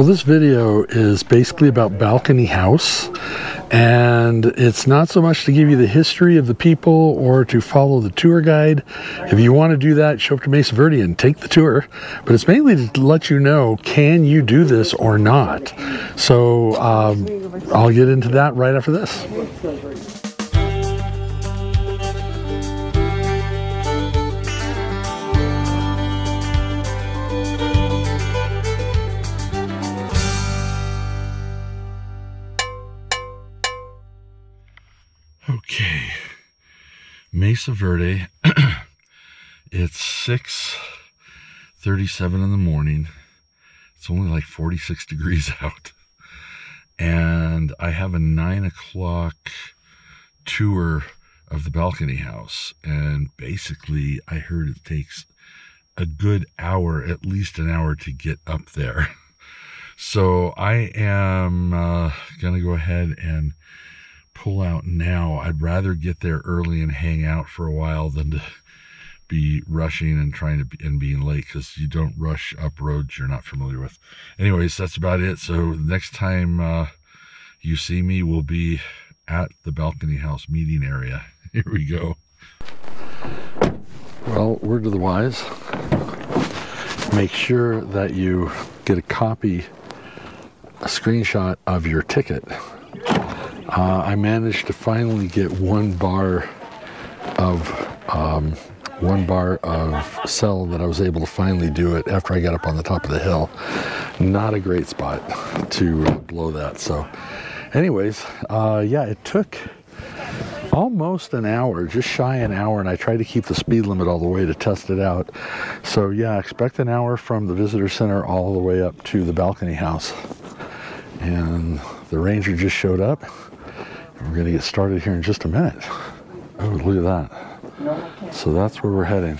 Well, this video is basically about Balcony House, and it's not so much to give you the history of the people or to follow the tour guide. If you want to do that, show up to Mesa Verde and take the tour, but it's mainly to let you know can you do this or not. So um, I'll get into that right after this. Mesa Verde. it's 6:37 in the morning. It's only like 46 degrees out, and I have a nine o'clock tour of the balcony house. And basically, I heard it takes a good hour, at least an hour, to get up there. So I am uh, gonna go ahead and pull out now. I'd rather get there early and hang out for a while than to be rushing and trying to be and being late because you don't rush up roads you're not familiar with. Anyways, that's about it. So next time uh, you see me, we'll be at the balcony house meeting area. Here we go. Well, word to the wise. Make sure that you get a copy, a screenshot of your ticket uh, I managed to finally get one bar of um, one bar of cell that I was able to finally do it after I got up on the top of the hill. Not a great spot to blow that. So, anyways, uh, yeah, it took almost an hour, just shy an hour, and I tried to keep the speed limit all the way to test it out. So, yeah, expect an hour from the visitor center all the way up to the balcony house. And the ranger just showed up. We're going to get started here in just a minute. Oh, look at that. So that's where we're heading.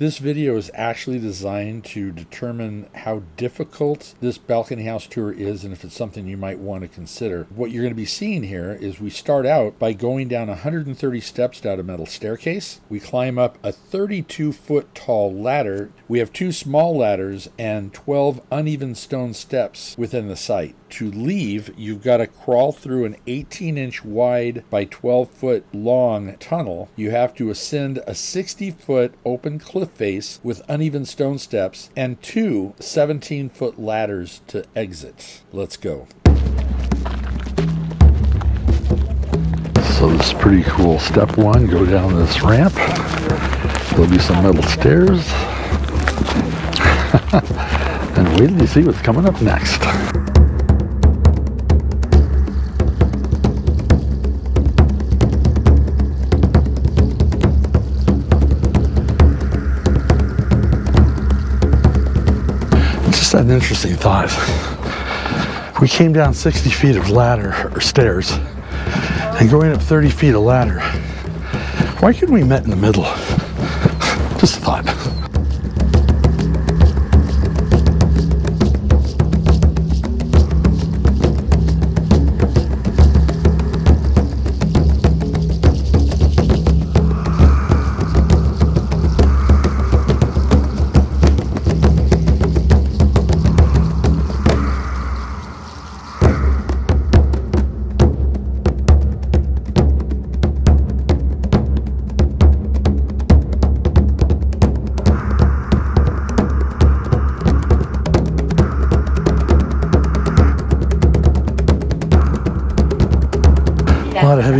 This video is actually designed to determine how difficult this balcony house tour is and if it's something you might want to consider. What you're going to be seeing here is we start out by going down 130 steps down a metal staircase. We climb up a 32 foot tall ladder. We have two small ladders and 12 uneven stone steps within the site. To leave, you've got to crawl through an 18 inch wide by 12 foot long tunnel. You have to ascend a 60 foot open cliff face with uneven stone steps and two 17 foot ladders to exit. Let's go. So this is pretty cool. Step one, go down this ramp. There'll be some metal stairs. and wait till you see what's coming up next. Interesting thought. We came down 60 feet of ladder or stairs and going up 30 feet of ladder. Why couldn't we met in the middle? Just a thought.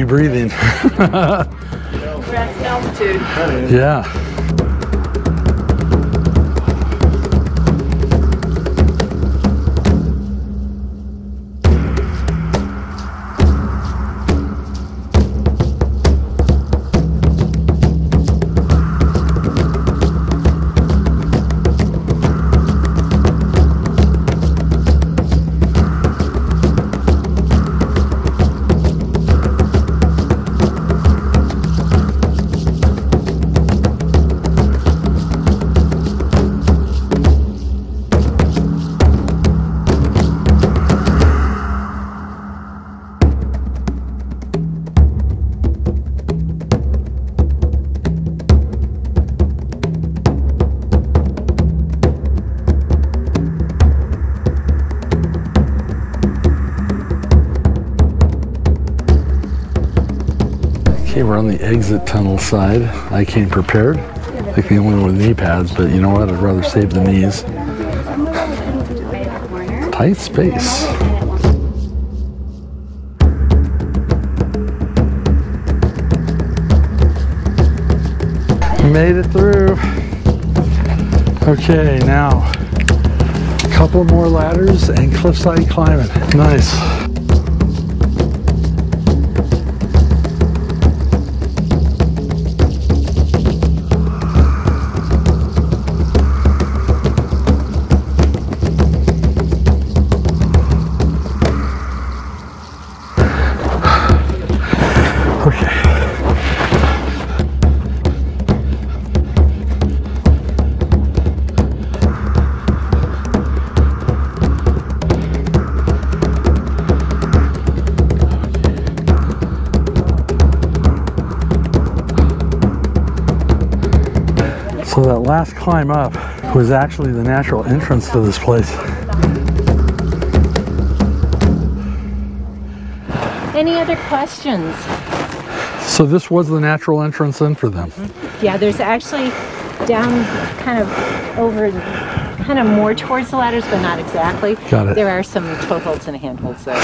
Heavy breathing. We're at altitude. Yeah. We're on the exit tunnel side. I came prepared. Like the only one with knee pads, but you know what? I'd rather save the knees. Tight space. Made it through. Okay, now a couple more ladders and cliffside climbing. Nice. Last climb up was actually the natural entrance to this place. Any other questions? So this was the natural entrance in for them. Yeah, there's actually down kind of over, kind of more towards the ladders, but not exactly. Got it. There are some toeholds and handholds there.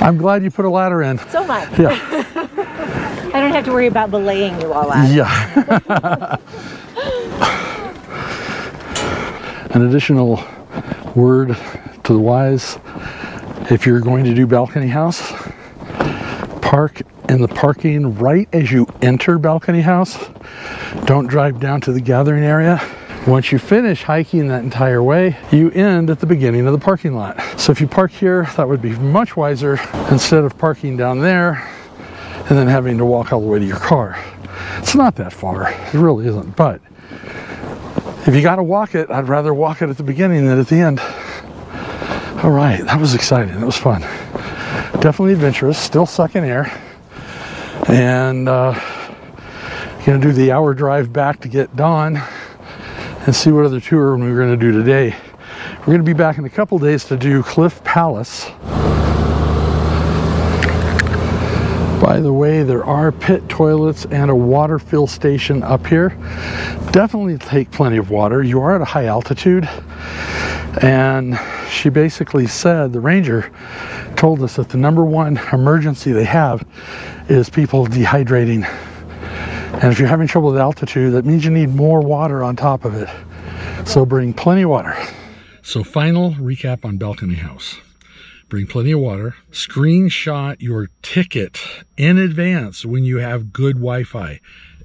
I'm glad you put a ladder in. So much. Yeah. I don't have to worry about belaying you all out. Yeah. An additional word to the wise if you're going to do balcony house, park in the parking right as you enter balcony house. Don't drive down to the gathering area. Once you finish hiking that entire way, you end at the beginning of the parking lot. So if you park here, that would be much wiser instead of parking down there and then having to walk all the way to your car. It's not that far, it really isn't. But if you got to walk it, I'd rather walk it at the beginning than at the end. All right, that was exciting. That was fun. Definitely adventurous, still sucking air. And uh, gonna do the hour drive back to get Dawn and see what other tour we were gonna do today. We're gonna be back in a couple days to do Cliff Palace. By the way, there are pit toilets and a water fill station up here. Definitely take plenty of water. You are at a high altitude. And she basically said, the ranger told us that the number one emergency they have is people dehydrating. And if you're having trouble with altitude, that means you need more water on top of it. So bring plenty of water. So final recap on Balcony House bring plenty of water, screenshot your ticket in advance when you have good Wi-Fi.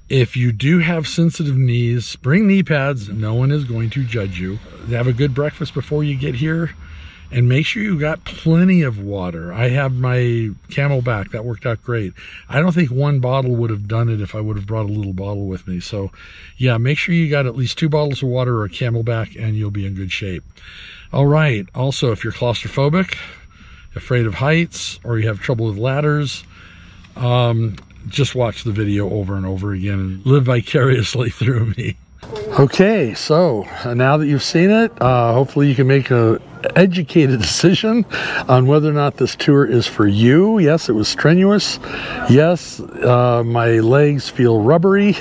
If you do have sensitive knees, bring knee pads. No one is going to judge you. Have a good breakfast before you get here and make sure you got plenty of water. I have my CamelBak. That worked out great. I don't think one bottle would have done it if I would have brought a little bottle with me. So yeah, make sure you got at least two bottles of water or a CamelBak and you'll be in good shape. All right. Also, if you're claustrophobic, afraid of heights or you have trouble with ladders, um, just watch the video over and over again and live vicariously through me. Okay, so uh, now that you've seen it, uh, hopefully you can make a educated decision on whether or not this tour is for you. Yes, it was strenuous. Yes, uh, my legs feel rubbery,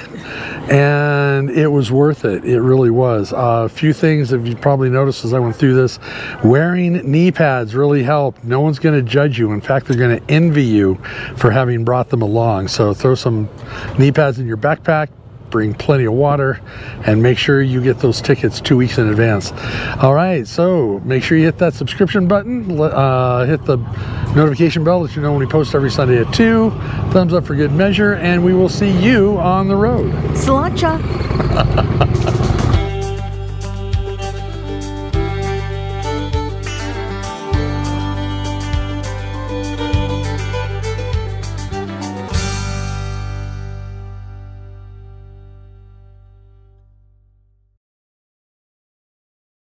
and it was worth it. It really was. Uh, a few things that you probably noticed as I went through this: wearing knee pads really helped. No one's going to judge you. In fact, they're going to envy you for having brought them along. So throw some knee pads in your backpack bring plenty of water and make sure you get those tickets two weeks in advance. All right so make sure you hit that subscription button. Uh, hit the notification bell that you know when we post every sunday at 2 thumbs up for good measure and we will see you on the road. Sláinte.